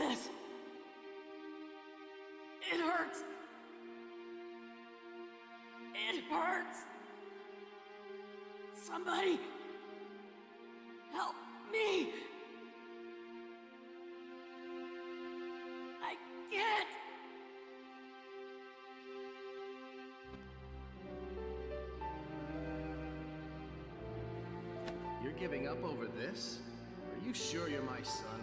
to this. It hurts. It hurts. Somebody help me. I can't. You're giving up over this? Are you sure you're my son?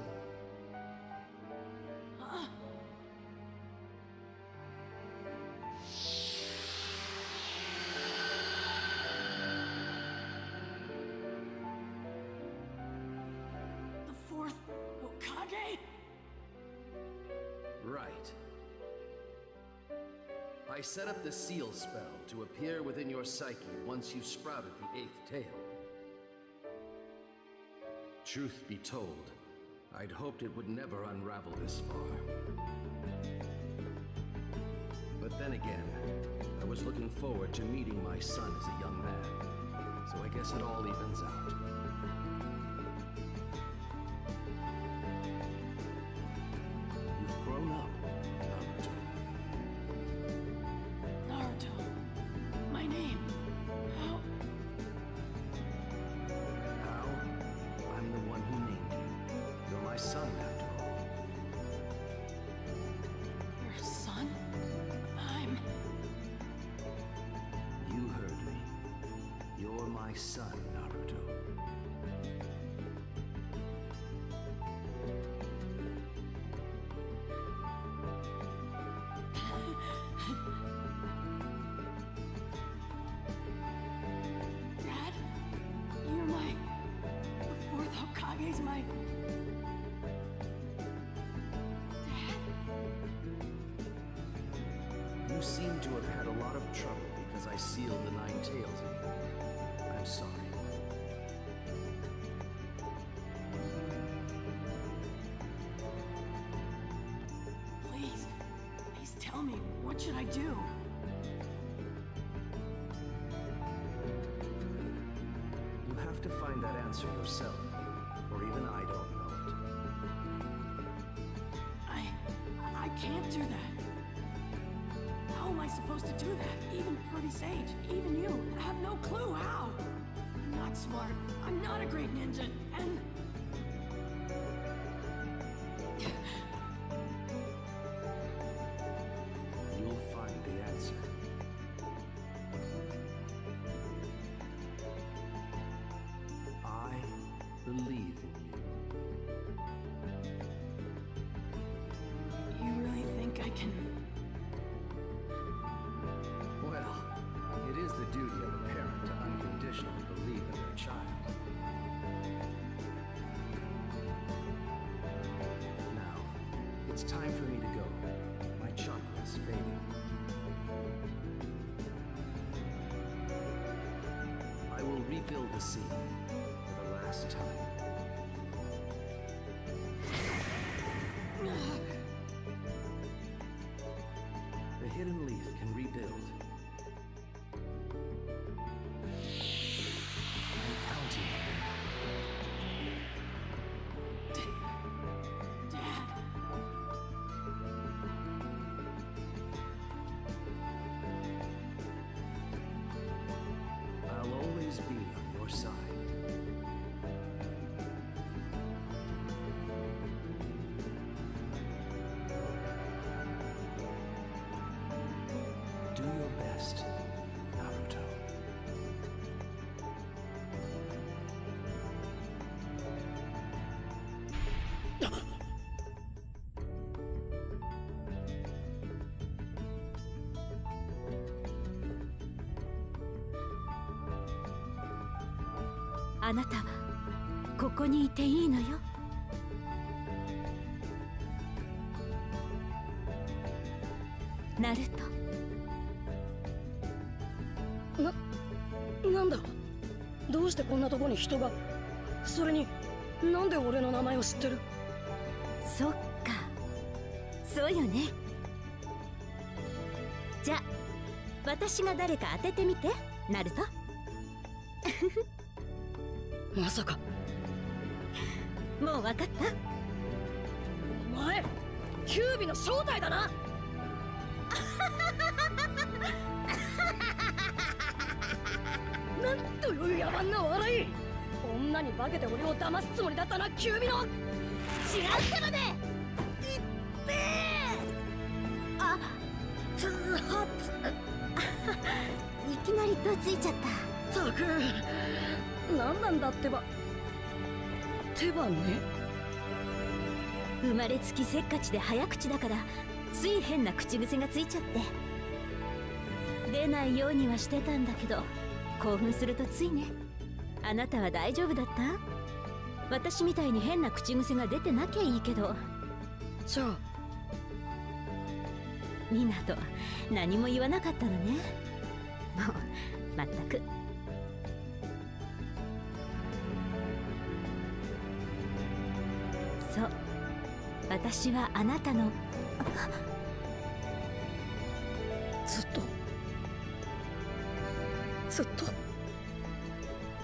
Right. I set up the seal spell to appear within your psyche once you sprouted the eighth tail. Truth be told, I'd hoped it would never unravel this far. But then again, I was looking forward to meeting my son as a young man, so I guess it all evens out. Son, Naruto. Dad? You're my. The fourth Hokage's my. Dad? You seem to have had a lot of trouble because I sealed the nine tails What should I do? You have to find that answer yourself, or even I don't know it. I. I can't do that. How am I supposed to do that? Even Pervy Sage, even you, I have no clue how. I'm not smart. I'm not a great ninja, and. It's time for me to go. My chakra's fading. I will rebuild the scene for the last time. The hidden leaf can rebuild. あなたはここにいていいのよ」ナルト。なんだ？どうしてこんなとこに人が？それになんで俺の名前を知ってる？そっか。そうよね。じゃあ私が誰か当ててみてナルトまさか。もう分かった？お前キュービの正体だな！なんという野蛮な笑い！女に化けて俺を騙すつもりだったなキュービの！違うってまで言ってあツーハいきなりとついちゃった。ツたく何なんだってば。手番ね。生まれつきせっかちで早口だからつい変な口癖がついちゃって。出ないようにはしてたんだけど興奮するとついね。あなたは大丈夫だった？私みたいに変な口癖が出てなきゃいいけど。じゃあ。ミナと何も言わなかったのね。もうまったくそう。私はあなたの。ずっと。ずっと。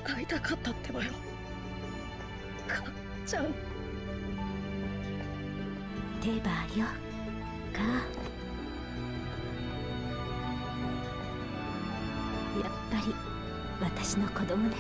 会いたかったってばよ。かっちゃん。手羽よ。か。やっぱり私の子供ね